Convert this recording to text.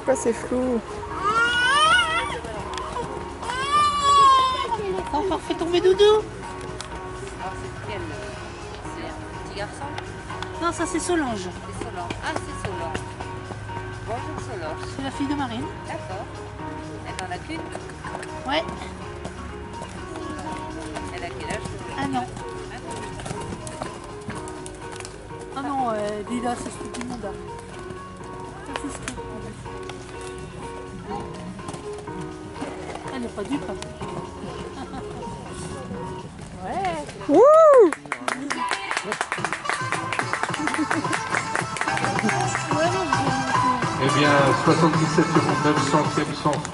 Pourquoi c'est flou T'as encore fait tomber Doudou Alors c'est quel C'est un petit garçon Non, ça c'est Solange. C'est Solange. Ah c'est Solange. Bonjour Solange. C'est la fille de Marine. D'accord. Elle en a qu'une Ouais. Elle a quel âge Ah non. Ah non, euh, Lila, c'est ce que tout le monde a. Elle n'est pas dupe. Ouais. Wouh Eh bien, 77 secondes 900 sans faute.